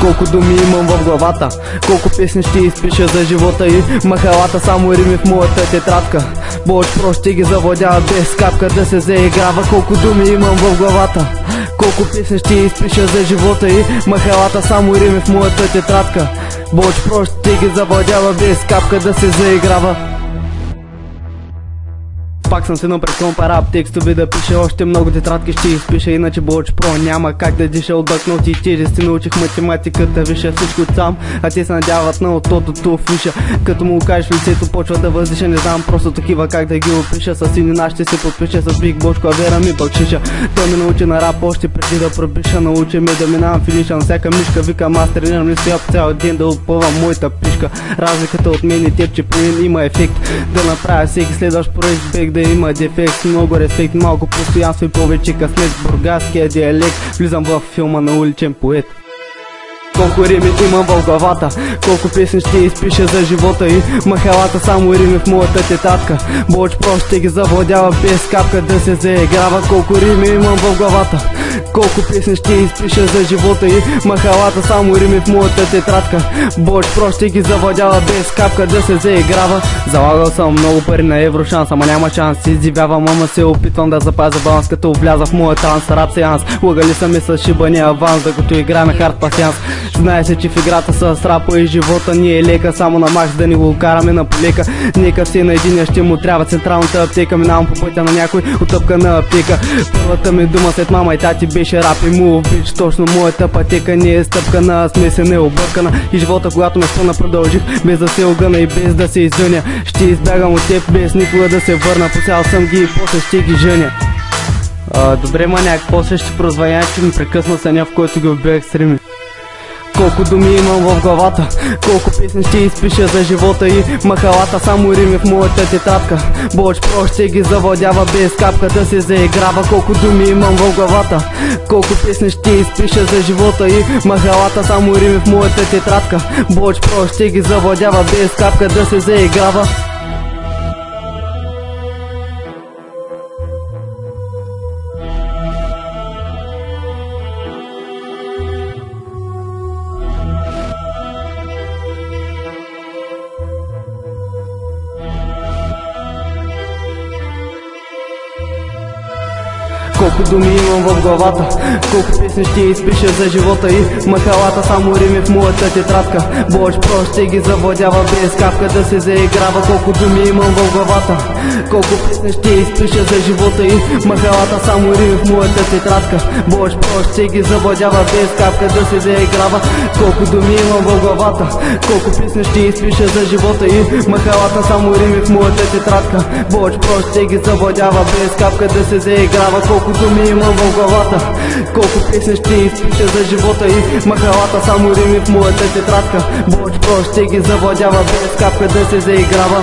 Колко думи имам в главата Колко песни ще изпиша за живота и Махалата само рими в моята тетрадка. Боч ще ги завладява без капка да се заиграва. Колко думи имам в главата Колко песни ще изпиша за живота и Махалата само рими в моята тетрадка. Боч ще ги завладява без капка да се заиграва пак съм седнал пред компа рап текстови да пише още много тетрадки ще изпиша Иначе Болч Про няма как да диша от блокноти и тежести Научих математиката, виша всичко сам А те се надяват на отото виша. Като му кажеш лицето почва да въздиша Не знам просто такива как да ги опиша. С синина ще се подпиша с Биг Бочко, а вера ми бълчиша Той ме научи на рап още преди да пропиша Научи ме да минавам финиша на всяка мишка Викам аз тренирам ли стоя цял ден да опъвам моята пишка. Разликата от мен и теб, че при има ефект. Да направя всеки следващ проект да има дефект Много респект, малко постоянство и повече късмет. Бургаския диалект Влизам в филма на уличен поет колко рими имам в главата? Колко песни ще изпиша за живота и Махалата само рими в моята тетатка Боч просто ще ги завладява без капка да се заиграва. Колко рими имам в главата? Колко песни ще изпиша за живота и Махалата само рими в моята тетрадка. Боч ще ги завладява без капка да се заиграва. Залагал съм много пари на еврошанс, ама няма шанс. Издивявам, ама се опитвам да запазя баланс Като вляза в моя танц, рап сеанс Лъгали са ми с шибания аванс, докато играем хард пасянс Знае се, че в играта с рапа и живота. Ни е лека Само на макс да ни го караме на полека. Нека все на един ще му трябва централната аптека. Минавам по пътя на някой отъпка на аптека. Първата ми дума след мама и тати беше рап и му бич Точно моята пътека не е стъпка на смесена е объркана. И живота когато ме спъна продължих без да се огъна и без да се извъня Ще избягам от теб без никога да се върна. Посял съм ги и после ще ги женя. А, добре маняк, после ще прозвъня, че ми прекъсна съня, в който ги убях с рими. Колко думи имам в главата Колко песни ще изпиша за живота и махалата. Само рими в моята тетрадка. Боч про ще ги завладява без капка да се заиграва. Колко думи имам в главата Колко песни ще изпиша за живота и махалата. Само рими в моята тетрадка. Боч про ще ги завладява без капка да се заиграва Колко думи имам в главата Колко песни ще изпиша за живота и Махалата само рими в моята тетрадка. Боч про ще ги завладява без капка да се заиграва. Колко думи имам в главата Колко песни ще изпиша за живота и Махалата само рими в моята тетрадка. Боч про ще ги завладява без капка да се заиграва. Колко думи имам в главата Колко песни ще изпиша за живота и Махалата само рими в моята тетрадка. Боч про ще ги завладява без капка да се заиграва. Колко думи имам в главата. Колко песни ще изпиша за живота и махалата Само рими в моята тетрадка. Боч ще ги завладява без капка да се заиграва